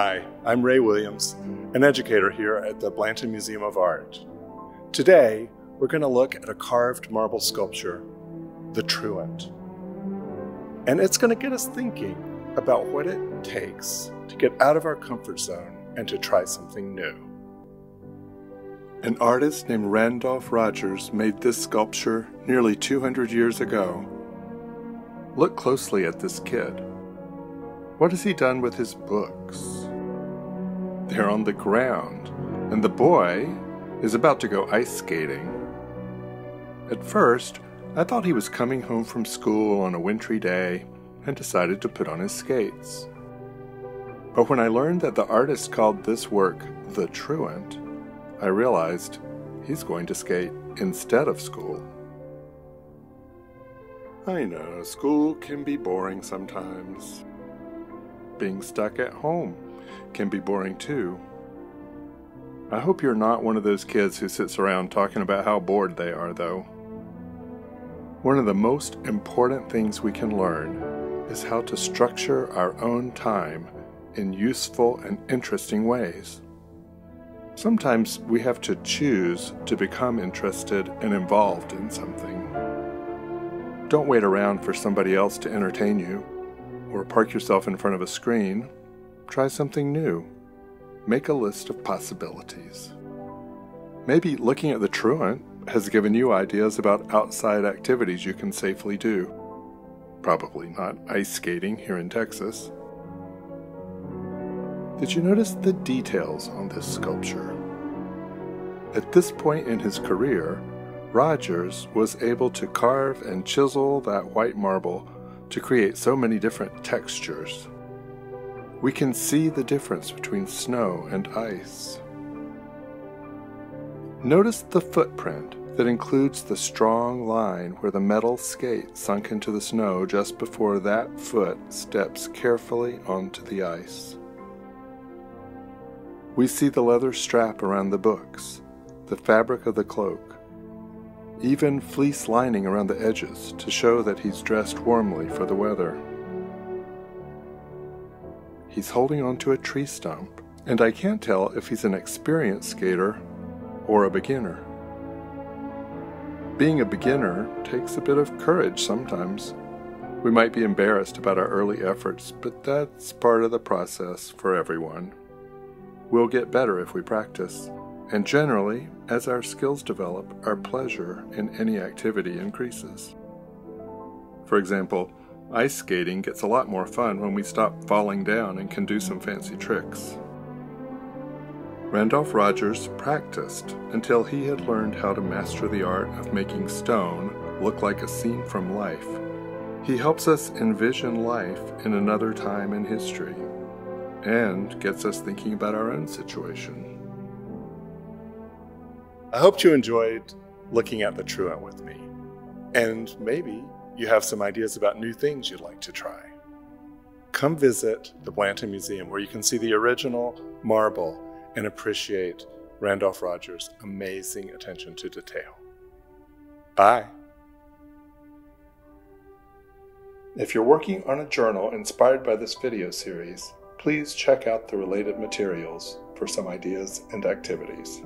Hi, I'm Ray Williams, an educator here at the Blanton Museum of Art. Today, we're going to look at a carved marble sculpture, the Truant. And it's going to get us thinking about what it takes to get out of our comfort zone and to try something new. An artist named Randolph Rogers made this sculpture nearly 200 years ago. Look closely at this kid. What has he done with his books? They're on the ground, and the boy is about to go ice skating. At first, I thought he was coming home from school on a wintry day and decided to put on his skates. But when I learned that the artist called this work the Truant, I realized he's going to skate instead of school. I know, school can be boring sometimes. Being stuck at home can be boring too. I hope you're not one of those kids who sits around talking about how bored they are, though. One of the most important things we can learn is how to structure our own time in useful and interesting ways. Sometimes we have to choose to become interested and involved in something. Don't wait around for somebody else to entertain you, or park yourself in front of a screen. Try something new. Make a list of possibilities. Maybe looking at the truant has given you ideas about outside activities you can safely do. Probably not ice skating here in Texas. Did you notice the details on this sculpture? At this point in his career, Rogers was able to carve and chisel that white marble to create so many different textures. We can see the difference between snow and ice. Notice the footprint that includes the strong line where the metal skate sunk into the snow just before that foot steps carefully onto the ice. We see the leather strap around the books, the fabric of the cloak, even fleece lining around the edges to show that he's dressed warmly for the weather. He's holding onto a tree stump, and I can't tell if he's an experienced skater or a beginner. Being a beginner takes a bit of courage sometimes. We might be embarrassed about our early efforts, but that's part of the process for everyone. We'll get better if we practice, and generally, as our skills develop, our pleasure in any activity increases. For example, ice skating gets a lot more fun when we stop falling down and can do some fancy tricks. Randolph Rogers practiced until he had learned how to master the art of making stone look like a scene from life. He helps us envision life in another time in history and gets us thinking about our own situation. I hope you enjoyed looking at the truant with me, and maybe you have some ideas about new things you'd like to try. Come visit the Blanton Museum where you can see the original marble and appreciate Randolph Rogers' amazing attention to detail. Bye. If you're working on a journal inspired by this video series, please check out the related materials for some ideas and activities.